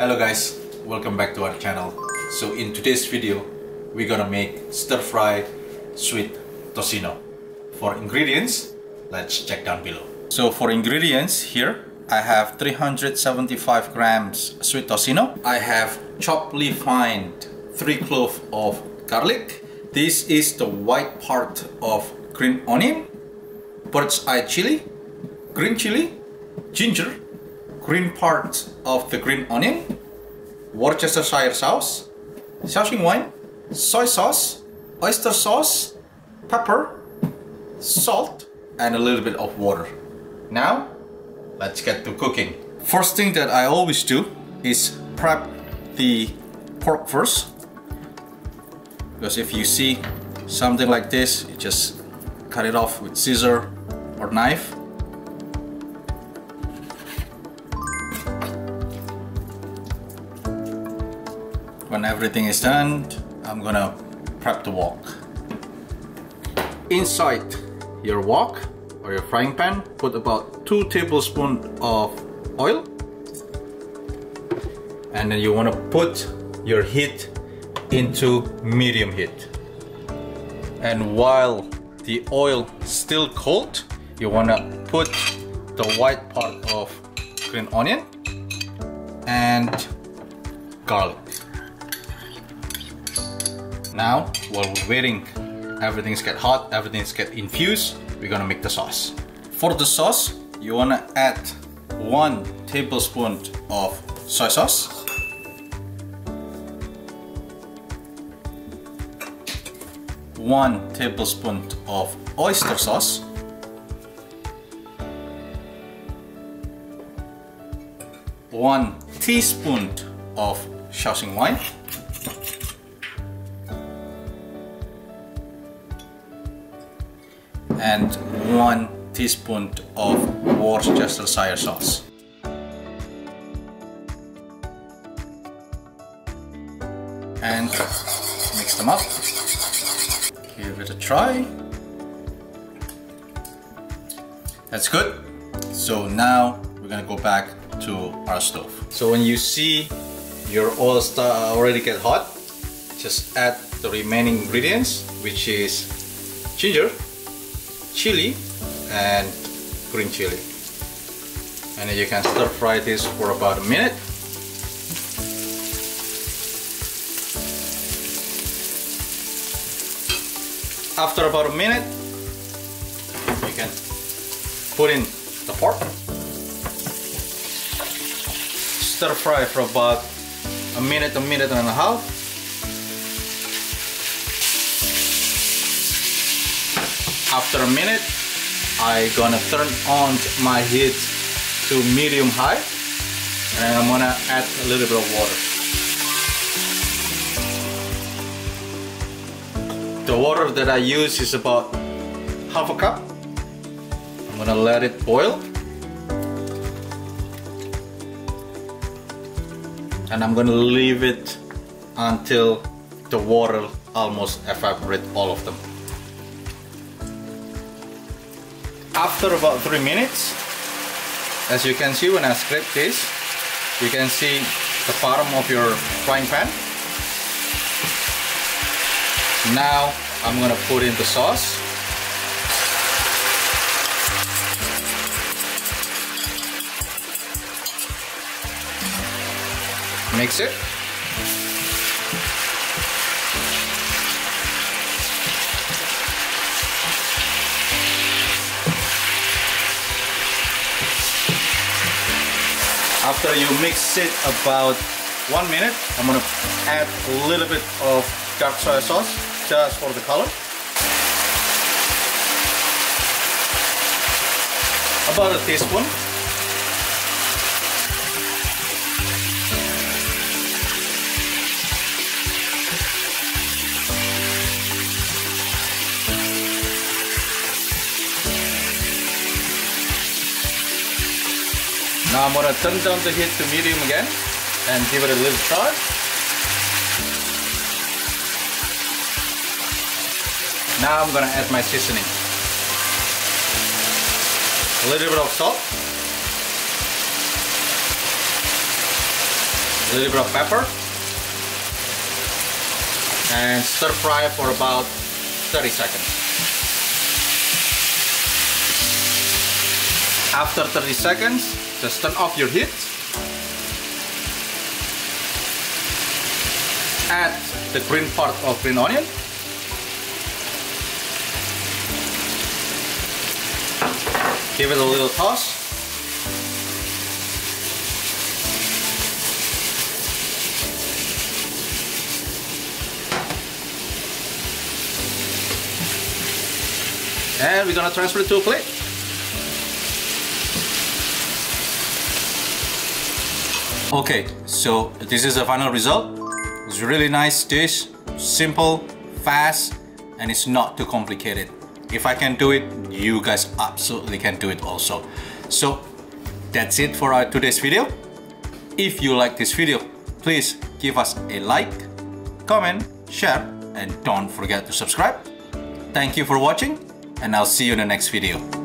Hello guys, welcome back to our channel. So in today's video, we're gonna make stir-fry sweet tocino. For ingredients, let's check down below. So for ingredients here, I have 375 grams sweet tocino. I have chopped fine 3 cloves of garlic. This is the white part of green onion, bird's eye chili, green chili, ginger, green part of the green onion, Worcestershire sauce, Shaoxing wine, soy sauce, oyster sauce, pepper, salt, and a little bit of water. Now, let's get to cooking. First thing that I always do is prep the pork first. Because if you see something like this, you just cut it off with scissor or knife. When everything is done, I'm gonna prep the wok. Inside your wok or your frying pan, put about 2 tablespoons of oil. And then you wanna put your heat into medium heat. And while the oil still cold, you wanna put the white part of green onion and garlic. Now, while we're waiting, everything's get hot, everything's get infused, we're gonna make the sauce. For the sauce, you wanna add one tablespoon of soy sauce, one tablespoon of oyster sauce, one teaspoon of Shaoxing wine, and one teaspoon of Worcestershire sauce. And mix them up. Give it a try. That's good. So now we're gonna go back to our stove. So when you see your oil start already get hot, just add the remaining ingredients, which is ginger, chili, and green chili. And you can stir fry this for about a minute. After about a minute, you can put in the pork. Stir fry for about a minute, a minute and a half. After a minute, I gonna turn on my heat to medium high and I'm gonna add a little bit of water. The water that I use is about half a cup. I'm gonna let it boil. And I'm gonna leave it until the water almost evaporate all of them. After about three minutes, as you can see when I scrape this, you can see the bottom of your frying pan. Now I'm gonna put in the sauce. Mix it. After you mix it about one minute, I'm gonna add a little bit of dark soy sauce just for the color. About a teaspoon. Now I'm gonna turn down the heat to medium again and give it a little try. Now I'm gonna add my seasoning. A little bit of salt. a little bit of pepper and stir fry for about 30 seconds. After 30 seconds, just turn off your heat. Add the green part of green onion. Give it a little toss. And we're gonna transfer it to a plate. Okay, so this is the final result. It's a really nice dish, simple, fast, and it's not too complicated. If I can do it, you guys absolutely can do it also. So that's it for our today's video. If you like this video, please give us a like, comment, share, and don't forget to subscribe. Thank you for watching and I'll see you in the next video.